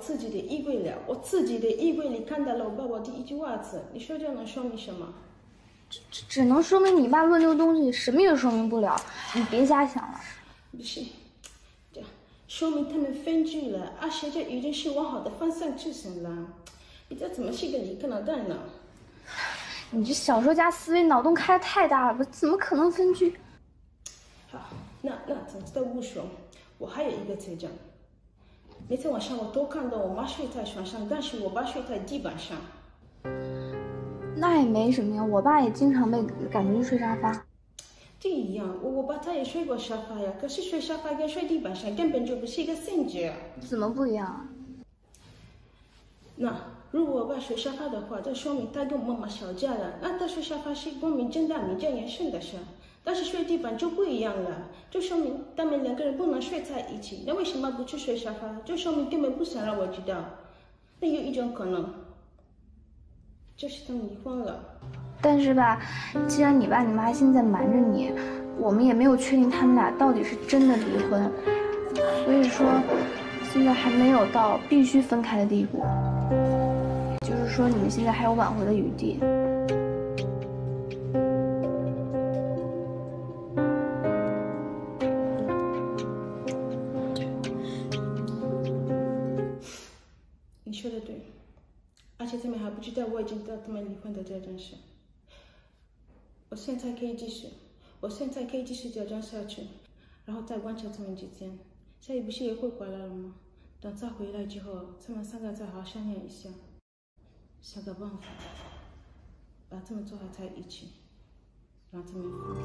自己的衣柜里，我自己的衣柜里看到了我爸爸的一句袜子，你说这能说明什么？只只能说明你爸乱丢东西，什么也说明不了。你别瞎想了。不是，这说明他们分居了，而且这已经是往好的方向去行了。你这怎么是个一个脑袋呢？你这小说家思维脑洞开的太大了吧？怎么可能分居？好，那那总之都不说，我还有一个罪证。每天晚上我都看到我妈睡在床上，但是我爸睡在地板上。那也没什么呀，我爸也经常被赶出去睡沙发。这一样，我我爸他也睡过沙发呀，可是睡沙发跟睡地板上根本就不是一个性质。怎么不一样啊？那如果我爸睡沙发的话，这说明他跟我妈妈吵架了。那他睡沙发是光明正大、名正言顺的事，但是睡地板就不一样了，就说明他们两个人不能睡在一起。那为什么不去睡沙发？就说明根本不想让我知道。那有一种可能，就是他们离婚了。但是吧，既然你爸你妈现在瞒着你，我们也没有确定他们俩到底是真的离婚，所以说现在还没有到必须分开的地步。就是说，你们现在还有挽回的余地。你说的对，而且他们还不知道我已经知道他们离婚的这件事。我现在可以继续，我现在可以继续假装下去，然后再观察他们几天。下一不是也会回来了吗？等再回来之后，他们三个再好好商量一下，想个办法把他们撮合在一起，让他们。